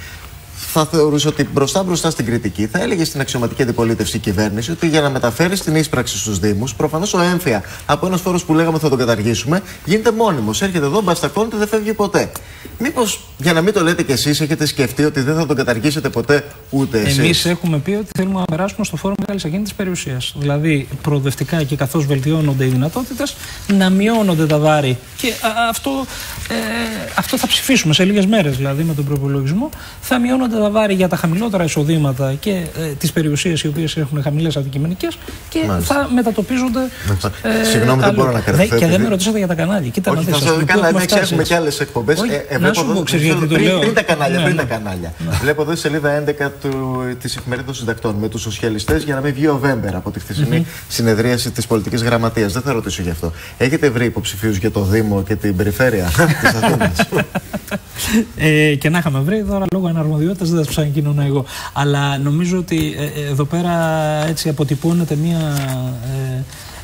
θα θεωρούσε ότι μπροστά μπροστά στην κριτική θα έλεγε στην αξιωματική αντιπολίτευση η κυβέρνηση ότι για να μεταφέρει την ίσπραξη στους Δήμους, προφανώς ο έμφυα από ένας φόρος που λέγαμε θα τον καταργήσουμε γίνεται μόνιμος. Έρχεται εδώ, μπαστακώνεται, δεν φεύγει ποτέ. Μήπως για να μην το λέτε κι εσείς, έχετε σκεφτεί ότι δεν θα τον καταργήσετε ποτέ ούτε εσείς; Εμείς έχουμε πει ότι θέλουμε να περάσουμε στο φόρο μεγάλης ακίνητη περιουσίας. Δηλαδή προοδευτικά και καθώς βελτιώνονται οι δυνατότητες να μειώνονται τα βάρη. Και αυτό, ε, αυτό θα ψηφίσουμε σε λίγες μέρες δηλαδή με τον προπολογισμό. Θα μειώνονται τα βάρη για τα χαμηλότερα εισοδήματα και ε, τις περιουσίες οι οποίες έχουν χαμηλές αντικειμενικές και Μάλιστα. θα μετατοπίζονται. Ε, Συγγνώμη, δεν μπορώ να κρατήσω. Και δεν με ρωτήσατε για τα κανάλια. Κοίτα Όχι, να δείτε. Θα έχουμε και άλλες εκπομπές. Ε, να σου πω, ξέρεις γιατί το λέω. Πριν τα κανάλια. Ναι, πριν τα ναι. κανάλια. Ναι. Βλέπω εδώ στη σελίδα 11 της εφημερίδας των συντακτών με τους σοσιαλιστές για να μην βγει ο Βέμπερ από τη χθεσινή συνεδρίαση της πολιτικής γραμματείας. Δεν θα ρωτήσω γι' αυτό. Έχετε βρει υποψηφίους για το Δήμο και την περιφέρεια της Αθήνας; ε, και να είχαμε βρει τώρα λόγω αναρμοδιότητας δεν θα τους ανακοινώνα εγώ. Αλλά νομίζω ότι ε, ε, εδώ πέρα έτσι αποτυπώνεται μια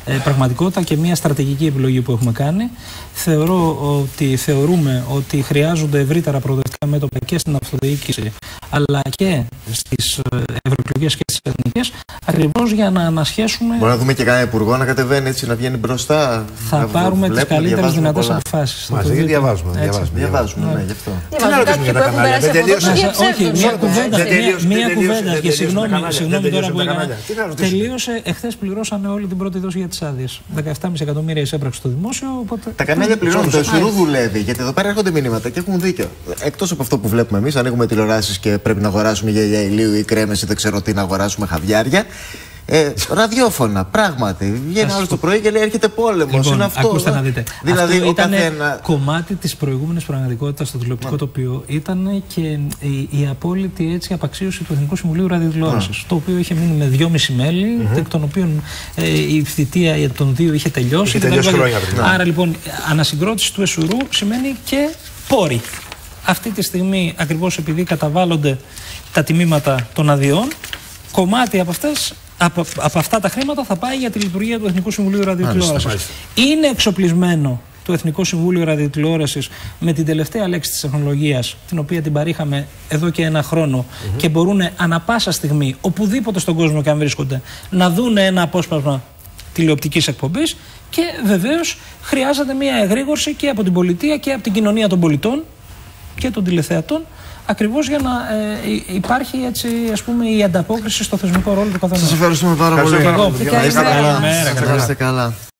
ε, πραγματικότητα και μια στρατηγική επιλογή που έχουμε κάνει. Θεωρώ ότι θεωρούμε ότι χρειάζονται ευρύτερα προοδευτικά μέτωπα και στην αυτοδιοίκηση αλλά και στις ευρωεκλογές και στις εθνικές, ακριβώς για να ανασχέσουμε. Μπορούμε να δούμε και κανένα υπουργό να κατεβαίνει έτσι, να βγαίνει μπροστά. Θα να πάρουμε τις καλύτερες δυνατές αποφάσεις. Μαζί διαβάζουμε. Διαβάζουμε, διαβάζουμε, ναι, γι' αυτό. Τι να ρωτήσουμε για τα κανάλια, δεν τελείωσες. Όχι, μία κουβέντα. Μία κουβέντα και συγγνώμη τώρα που έκανα. Τελείωσε, εχθές πληρώσαμε όλη την πρώτη δόση για τις άδειες. 17,5 εκατομμύρια εισέπραξε το δημόσιο. Τα κανάλια πληρώνουν, το Ισουρού δουλεύει, γιατί εδώ πέρα έρχονται μηνύματα και έχουν δίκιο. Εκτός από αυτό που βλέπουμε εμείς, ανοίγουμε τηλεοράσεις και πρέπει να αγοράσουμε γέλια ηλίου ή κρέμες ή δεν ξέρω τι να αγοράσουμε χαβιάρια. Ε, ραδιόφωνα, πράγματι. Βγαίνει άλλο το πρωί και λέει: Έρχεται πόλεμος. Λοιπόν, είναι αυτό. Ακούστε να δείτε. Δηλαδή, αυτό ήταν καθένα... κομμάτι της προηγούμενης πραγματικότητας στο τηλεοπτικό τοπίο. Ήταν και η, η απόλυτη έτσι, απαξίωση του Εθνικού Συμβουλίου Ραδιοτηλεόραση. Το οποίο είχε μείνει με δυόμιση μέλη, mm -hmm. εκ των οποίων ε, η θητεία των δύο είχε τελειώσει. Είχε τελειώσει χρόνια πριν. Άρα λοιπόν, ανασυγκρότηση του Εσουρού σημαίνει και πόροι. Αυτή τη στιγμή, ακριβώς επειδή καταβάλλονται τα τιμήματα των αδειών, κομμάτι από, αυτές, από, από αυτά τα χρήματα θα πάει για τη λειτουργία του Εθνικού Συμβουλίου Ραδιοτηλεόρασης. Είναι εξοπλισμένο το Εθνικό Συμβούλιο Ραδιοτηλεόρασης με την τελευταία λέξη της τεχνολογίας, την οποία την παρήχαμε εδώ και ένα χρόνο και μπορούν ανα πάσα στιγμή, οπουδήποτε στον κόσμο και αν βρίσκονται, να δουν ένα απόσπασμα τηλεοπτικής εκπομπής και βεβαίως χρειάζεται μια εγρήγορση και από την πολιτεία και από την κοινωνία των πολιτών και των τηλεθεατών ακριβώς για να ε, υπάρχει έτσι, ας πούμε, η ανταπόκριση στο θεσμικό ρόλο του καθενός. Σας ευχαριστούμε πάρα πολύ. Ευχαριστώ. Καλημέρα. καλά.